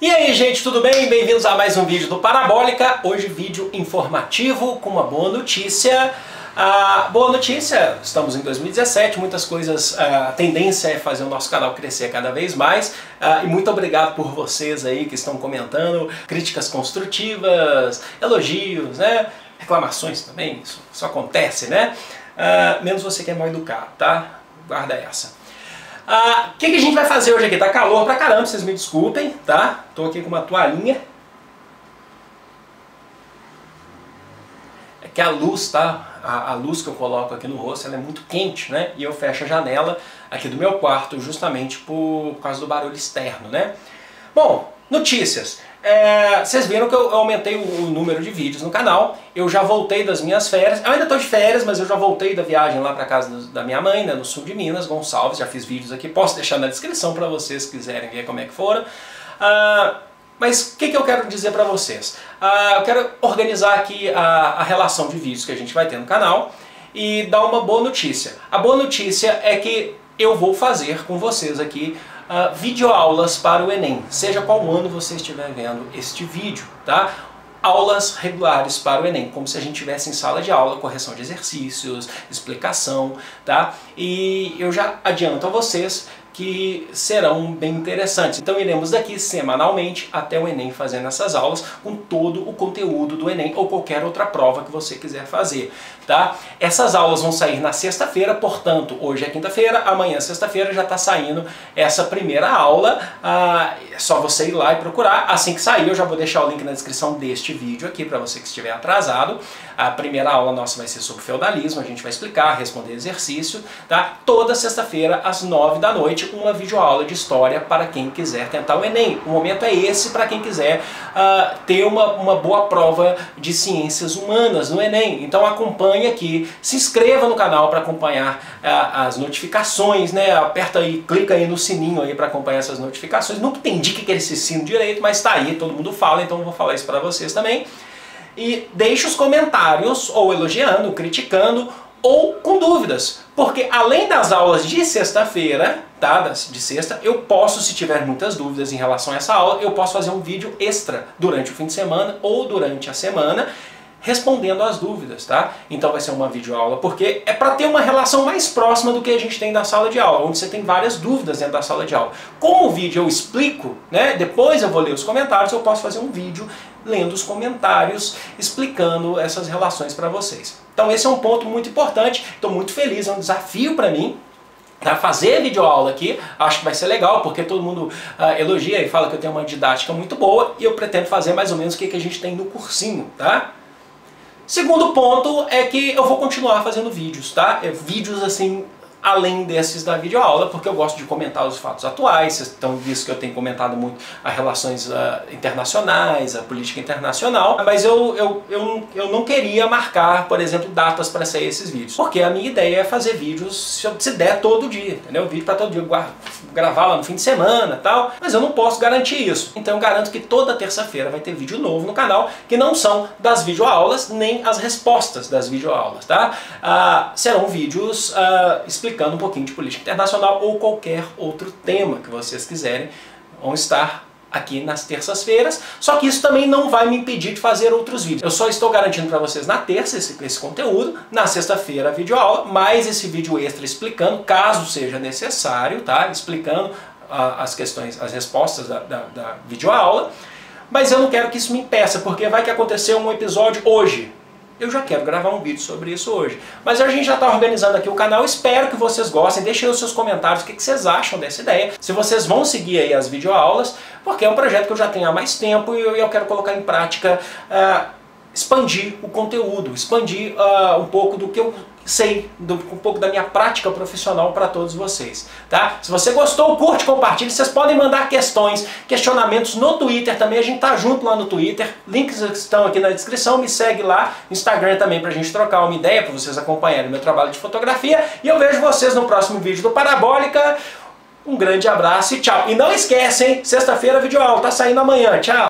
E aí gente, tudo bem? Bem-vindos a mais um vídeo do Parabólica. Hoje vídeo informativo com uma boa notícia. Ah, boa notícia, estamos em 2017, muitas coisas, ah, a tendência é fazer o nosso canal crescer cada vez mais ah, e muito obrigado por vocês aí que estão comentando, críticas construtivas, elogios, né? reclamações também, isso, isso acontece, né? Menos você que é mal educado, tá? Guarda essa. O ah, que, que, a gente vai fazer hoje aqui? Tá calor pra caramba, vocês me desculpem, tá? Tô aqui com uma toalhinha. É que a luz, tá? A, a, luz que eu coloco aqui no rosto, ela é muito quente, né? E eu fecho a janela aqui do meu quarto justamente por, por causa do barulho externo, né? Bom, notícias. É, vocês viram que eu, aumentei o, o, número de vídeos no canal, eu já voltei das minhas férias, eu ainda estou de férias, mas eu já voltei da viagem lá para casa do, da minha mãe, né, no sul de Minas, Gonçalves, já fiz vídeos aqui, posso deixar na descrição para vocês quiserem ver como é que foram. Ah, mas o que, que, eu quero dizer para vocês? Ah, eu quero organizar aqui a, a relação de vídeos que a gente vai ter no canal e dar uma boa notícia. A boa notícia é que eu vou fazer com vocês aqui uh, videoaulas para o Enem, seja qual ano você estiver vendo este vídeo, tá? Aulas regulares para o Enem, como se a gente estivesse em sala de aula, correção de exercícios, explicação, tá? E eu já adianto a vocês que serão bem interessantes. Então iremos daqui semanalmente até o Enem fazendo essas aulas com todo o conteúdo do Enem ou qualquer outra prova que você quiser fazer. Tá? Essas aulas vão sair na sexta-feira, portanto, hoje é quinta-feira, amanhã sexta-feira já está saindo essa primeira aula. Ah, é só você ir lá e procurar. Assim que sair, eu já vou deixar o link na descrição deste vídeo aqui para você que estiver atrasado. A primeira aula nossa vai ser sobre feudalismo, a gente vai explicar, responder exercício. Tá? Toda sexta-feira, às nove da noite, uma videoaula de história para quem quiser tentar o Enem. O momento é esse para quem quiser uh, ter uma, uma boa prova de ciências humanas no Enem. Então acompanhe aqui, se inscreva no canal para acompanhar uh, as notificações, né? aperta aí, clica aí no sininho aí para acompanhar essas notificações. Não entendi o que é esse sino direito, mas está aí, todo mundo fala, então eu vou falar isso para vocês também. E deixe os comentários, ou elogiando, criticando, ou com dúvidas. Porque além das aulas de sexta-feira, tá, de sexta, eu posso, se tiver muitas dúvidas em relação a essa aula, eu posso fazer um vídeo extra durante o fim de semana ou durante a semana respondendo às dúvidas, tá? Então vai ser uma videoaula, porque é para ter uma relação mais próxima do que a gente tem da sala de aula, onde você tem várias dúvidas dentro da sala de aula. Como o vídeo eu explico, né? Depois eu vou ler os comentários, eu posso fazer um vídeo lendo os comentários, explicando essas relações para vocês. Então esse é um ponto muito importante, estou muito feliz, é um desafio para mim, Tá, fazer videoaula aqui, acho que vai ser legal, porque todo mundo uh, elogia e fala que eu tenho uma didática muito boa, e eu pretendo fazer mais ou menos o que, que a gente tem no cursinho, tá? Segundo ponto é que eu vou continuar fazendo vídeos, tá? É, vídeos assim além desses da videoaula, porque eu gosto de comentar os fatos atuais, vocês estão visto que eu tenho comentado muito as relações uh, internacionais, a política internacional, mas eu, eu, eu, eu não queria marcar, por exemplo, datas para sair esses vídeos, porque a minha ideia é fazer vídeos se, se der todo dia, entendeu? Vídeo para todo dia, gravar lá no fim de semana tal, mas eu não posso garantir isso, então eu garanto que toda terça-feira vai ter vídeo novo no canal, que não são das videoaulas, nem as respostas das videoaulas, tá? Uh, serão vídeos uh, explicando um pouquinho de política internacional ou qualquer outro tema que vocês quiserem, vão estar aqui nas terças-feiras, só que isso também não vai me impedir de fazer outros vídeos. Eu só estou garantindo para vocês na terça esse, esse conteúdo, na sexta-feira a videoaula, mais esse vídeo extra explicando, caso seja necessário, tá? Explicando as questões, as respostas da, da, da videoaula, mas eu não quero que isso me impeça, porque vai que aconteceu um episódio hoje, eu já quero gravar um vídeo sobre isso hoje. Mas a gente já está organizando aqui o canal, espero que vocês gostem, deixem os seus comentários o que, que vocês acham dessa ideia, se vocês vão seguir aí as videoaulas, porque é um projeto que eu já tenho há mais tempo e eu quero colocar em prática, uh, expandir o conteúdo, expandir uh, um pouco do que eu sei do, um pouco da minha prática profissional para todos vocês, tá? Se você gostou, curte, compartilhe, vocês podem mandar questões, questionamentos no Twitter também, a gente tá junto lá no Twitter, links estão aqui na descrição, me segue lá, Instagram também para a gente trocar uma ideia, para vocês acompanharem o meu trabalho de fotografia, e eu vejo vocês no próximo vídeo do Parabólica, um grande abraço e tchau. E não esquecem, sexta-feira vídeo aula, tá saindo amanhã, tchau!